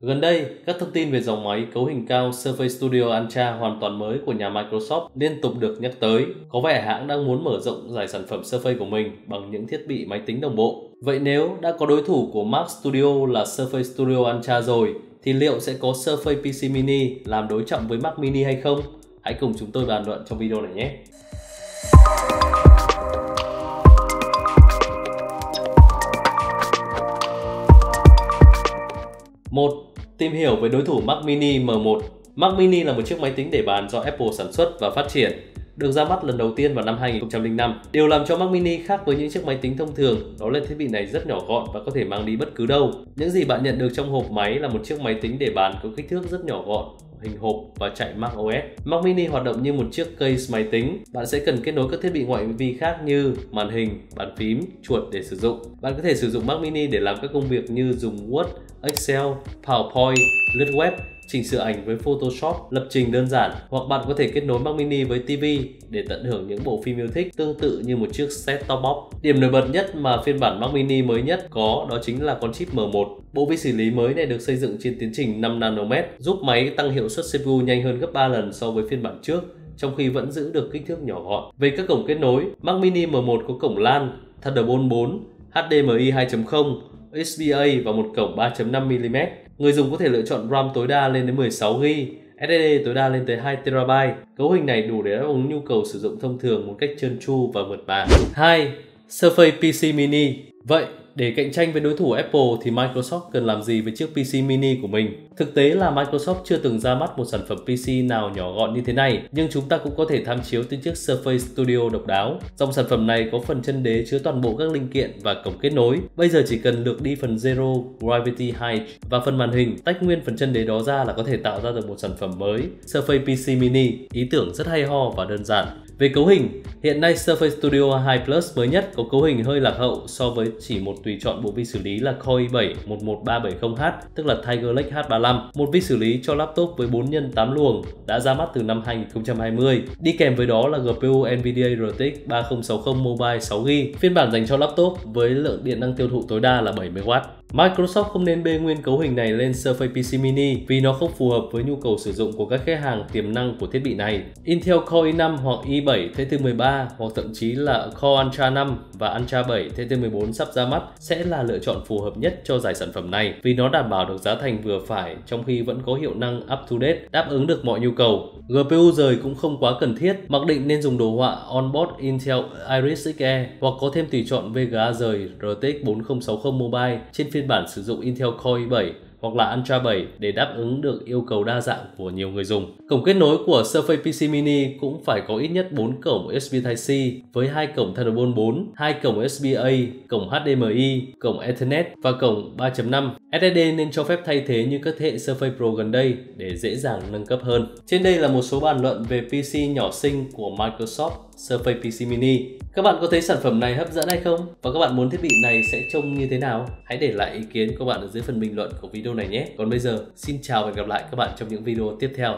Gần đây, các thông tin về dòng máy cấu hình cao Surface Studio Ultra hoàn toàn mới của nhà Microsoft liên tục được nhắc tới. Có vẻ hãng đang muốn mở rộng giải sản phẩm Surface của mình bằng những thiết bị máy tính đồng bộ. Vậy nếu đã có đối thủ của Mac Studio là Surface Studio Ultra rồi, thì liệu sẽ có Surface PC Mini làm đối trọng với Mac Mini hay không? Hãy cùng chúng tôi bàn luận trong video này nhé! một Tìm hiểu về đối thủ Mac Mini M1 Mac Mini là một chiếc máy tính để bàn do Apple sản xuất và phát triển được ra mắt lần đầu tiên vào năm 2005. Điều làm cho Mac Mini khác với những chiếc máy tính thông thường đó là thiết bị này rất nhỏ gọn và có thể mang đi bất cứ đâu. Những gì bạn nhận được trong hộp máy là một chiếc máy tính để bàn có kích thước rất nhỏ gọn, hình hộp và chạy Mac OS. Mac Mini hoạt động như một chiếc case máy tính. Bạn sẽ cần kết nối các thiết bị ngoại vi khác như màn hình, bàn phím, chuột để sử dụng. Bạn có thể sử dụng Mac Mini để làm các công việc như dùng Word, Excel, PowerPoint, lướt web chỉnh sửa ảnh với Photoshop, lập trình đơn giản hoặc bạn có thể kết nối Mac Mini với TV để tận hưởng những bộ phim yêu thích tương tự như một chiếc set top box. Điểm nổi bật nhất mà phiên bản Mac Mini mới nhất có đó chính là con chip M1. Bộ vi xử lý mới này được xây dựng trên tiến trình 5 nanomet, giúp máy tăng hiệu suất CPU nhanh hơn gấp 3 lần so với phiên bản trước trong khi vẫn giữ được kích thước nhỏ gọn. Về các cổng kết nối, Mac Mini M1 có cổng LAN, Thunderbolt 4, HDMI 2.0, USB-A và một cổng 3.5mm. Người dùng có thể lựa chọn RAM tối đa lên đến 16GB, SSD tối đa lên tới 2TB. Cấu hình này đủ để đáp ứng nhu cầu sử dụng thông thường một cách trơn tru và mượt mà. 2. Surface PC Mini Vậy, để cạnh tranh với đối thủ Apple thì Microsoft cần làm gì với chiếc PC mini của mình? Thực tế là Microsoft chưa từng ra mắt một sản phẩm PC nào nhỏ gọn như thế này, nhưng chúng ta cũng có thể tham chiếu từ chiếc Surface Studio độc đáo. Dòng sản phẩm này có phần chân đế chứa toàn bộ các linh kiện và cổng kết nối. Bây giờ chỉ cần lược đi phần Zero Gravity Height và phần màn hình, tách nguyên phần chân đế đó ra là có thể tạo ra được một sản phẩm mới, Surface PC Mini. Ý tưởng rất hay ho và đơn giản. Về cấu hình, hiện nay Surface Studio 2 Plus mới nhất có cấu hình hơi lạc hậu so với chỉ một tùy chọn bộ vi xử lý là Core i7 11370H, tức là Tiger Lake H35, một vi xử lý cho laptop với 4 x 8 luồng đã ra mắt từ năm 2020. Đi kèm với đó là GPU Nvidia RTX 3060 Mobile 6GB, phiên bản dành cho laptop với lượng điện năng tiêu thụ tối đa là 70W. Microsoft không nên bê nguyên cấu hình này lên Surface PC Mini vì nó không phù hợp với nhu cầu sử dụng của các khách hàng tiềm năng của thiết bị này. Intel Core i5 hoặc i7 thế thứ 13 3 hoặc thậm chí là Core Ultra 5 và Ultra 7 TT14 sắp ra mắt sẽ là lựa chọn phù hợp nhất cho giải sản phẩm này vì nó đảm bảo được giá thành vừa phải trong khi vẫn có hiệu năng up to date đáp ứng được mọi nhu cầu. GPU rời cũng không quá cần thiết, mặc định nên dùng đồ họa onboard Intel Iris Xe hoặc có thêm tùy chọn VGA rời RTX 4060 Mobile trên phiên bản sử dụng Intel Core i7 hoặc là Ultra 7 để đáp ứng được yêu cầu đa dạng của nhiều người dùng. Cổng kết nối của Surface PC Mini cũng phải có ít nhất 4 cổng USB Type-C với hai cổng Thunderbolt 4, hai cổng USB-A, cổng HDMI, cổng Ethernet và cổng 3.5. SSD nên cho phép thay thế như các thế hệ Surface Pro gần đây để dễ dàng nâng cấp hơn. Trên đây là một số bàn luận về PC nhỏ xinh của Microsoft Surface PC Mini. Các bạn có thấy sản phẩm này hấp dẫn hay không? Và các bạn muốn thiết bị này sẽ trông như thế nào? Hãy để lại ý kiến của bạn ở dưới phần bình luận của video này nhé. Còn bây giờ, xin chào và hẹn gặp lại các bạn trong những video tiếp theo.